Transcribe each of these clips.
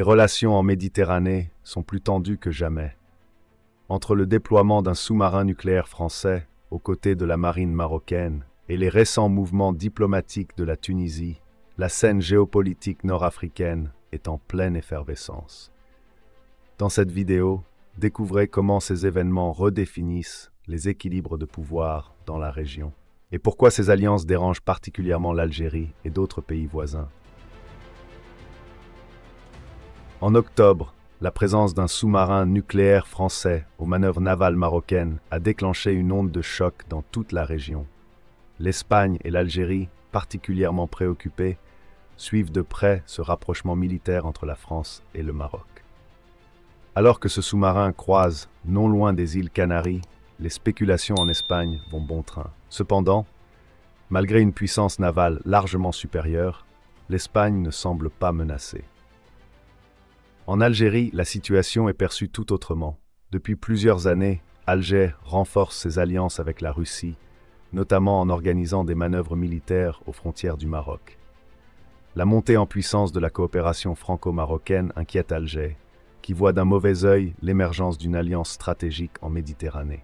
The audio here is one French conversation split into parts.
Les relations en Méditerranée sont plus tendues que jamais. Entre le déploiement d'un sous-marin nucléaire français aux côtés de la marine marocaine et les récents mouvements diplomatiques de la Tunisie, la scène géopolitique nord-africaine est en pleine effervescence. Dans cette vidéo, découvrez comment ces événements redéfinissent les équilibres de pouvoir dans la région et pourquoi ces alliances dérangent particulièrement l'Algérie et d'autres pays voisins. En octobre, la présence d'un sous-marin nucléaire français aux manœuvres navales marocaines a déclenché une onde de choc dans toute la région. L'Espagne et l'Algérie, particulièrement préoccupées, suivent de près ce rapprochement militaire entre la France et le Maroc. Alors que ce sous-marin croise non loin des îles Canaries, les spéculations en Espagne vont bon train. Cependant, malgré une puissance navale largement supérieure, l'Espagne ne semble pas menacée. En Algérie, la situation est perçue tout autrement. Depuis plusieurs années, Alger renforce ses alliances avec la Russie, notamment en organisant des manœuvres militaires aux frontières du Maroc. La montée en puissance de la coopération franco-marocaine inquiète Alger, qui voit d'un mauvais œil l'émergence d'une alliance stratégique en Méditerranée.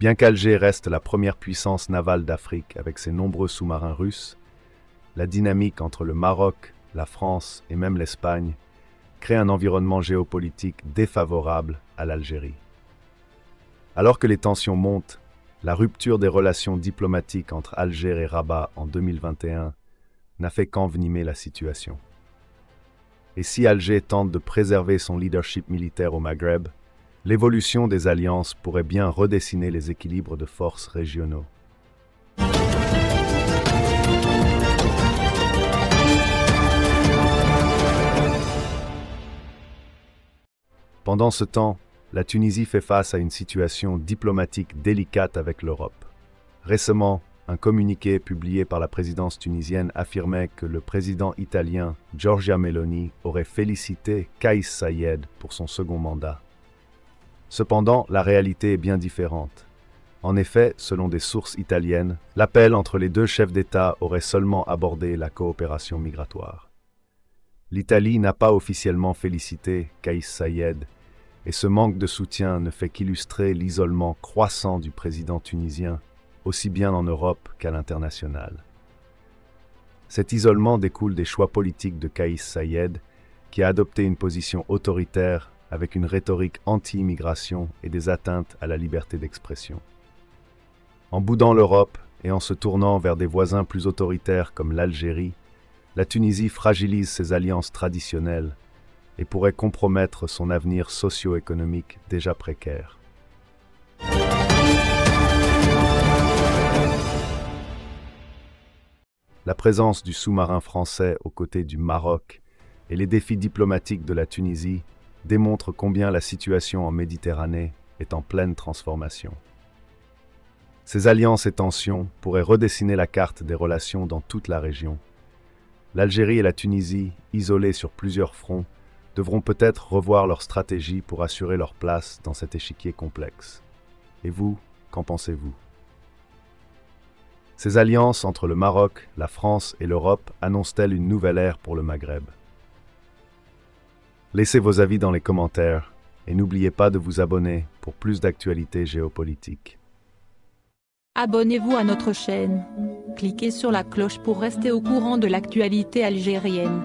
Bien qu'Alger reste la première puissance navale d'Afrique avec ses nombreux sous-marins russes, la dynamique entre le Maroc, la France et même l'Espagne crée un environnement géopolitique défavorable à l'Algérie. Alors que les tensions montent, la rupture des relations diplomatiques entre Alger et Rabat en 2021 n'a fait qu'envenimer la situation. Et si Alger tente de préserver son leadership militaire au Maghreb, l'évolution des alliances pourrait bien redessiner les équilibres de forces régionaux. Pendant ce temps, la Tunisie fait face à une situation diplomatique délicate avec l'Europe. Récemment, un communiqué publié par la présidence tunisienne affirmait que le président italien Giorgia Meloni aurait félicité Kais Sayed pour son second mandat. Cependant, la réalité est bien différente. En effet, selon des sources italiennes, l'appel entre les deux chefs d'État aurait seulement abordé la coopération migratoire. L'Italie n'a pas officiellement félicité Kais Sayed et ce manque de soutien ne fait qu'illustrer l'isolement croissant du président tunisien, aussi bien en Europe qu'à l'international. Cet isolement découle des choix politiques de Kaïs Sayed, qui a adopté une position autoritaire avec une rhétorique anti-immigration et des atteintes à la liberté d'expression. En boudant l'Europe et en se tournant vers des voisins plus autoritaires comme l'Algérie, la Tunisie fragilise ses alliances traditionnelles et pourrait compromettre son avenir socio-économique déjà précaire. La présence du sous-marin français aux côtés du Maroc et les défis diplomatiques de la Tunisie démontrent combien la situation en Méditerranée est en pleine transformation. Ces alliances et tensions pourraient redessiner la carte des relations dans toute la région. L'Algérie et la Tunisie, isolées sur plusieurs fronts, devront peut-être revoir leur stratégie pour assurer leur place dans cet échiquier complexe. Et vous, qu'en pensez-vous? Ces alliances entre le Maroc, la France et l'Europe annoncent-elles une nouvelle ère pour le Maghreb? Laissez vos avis dans les commentaires et n'oubliez pas de vous abonner pour plus d'actualités géopolitiques. Abonnez-vous à notre chaîne. Cliquez sur la cloche pour rester au courant de l'actualité algérienne.